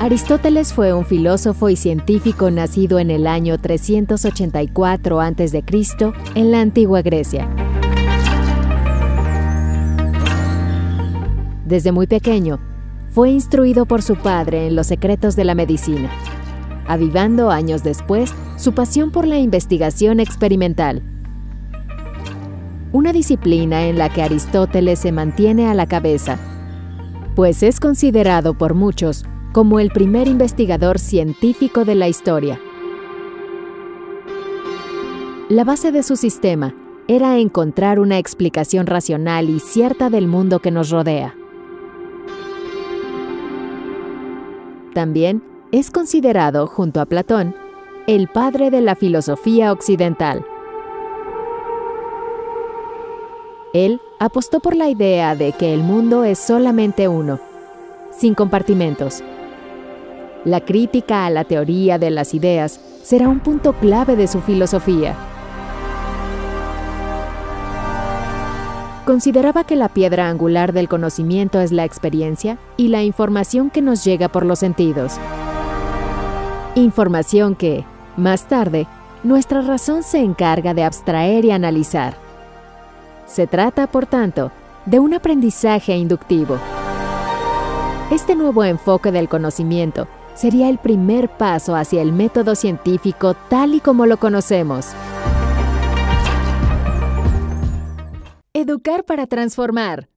Aristóteles fue un filósofo y científico nacido en el año 384 a.C. en la antigua Grecia. Desde muy pequeño, fue instruido por su padre en los secretos de la medicina, avivando años después su pasión por la investigación experimental. Una disciplina en la que Aristóteles se mantiene a la cabeza, pues es considerado por muchos como el primer investigador científico de la historia. La base de su sistema era encontrar una explicación racional y cierta del mundo que nos rodea. También es considerado, junto a Platón, el padre de la filosofía occidental. Él apostó por la idea de que el mundo es solamente uno, sin compartimentos, la crítica a la teoría de las ideas será un punto clave de su filosofía. Consideraba que la piedra angular del conocimiento es la experiencia y la información que nos llega por los sentidos. Información que, más tarde, nuestra razón se encarga de abstraer y analizar. Se trata, por tanto, de un aprendizaje inductivo. Este nuevo enfoque del conocimiento sería el primer paso hacia el método científico tal y como lo conocemos. Educar para transformar.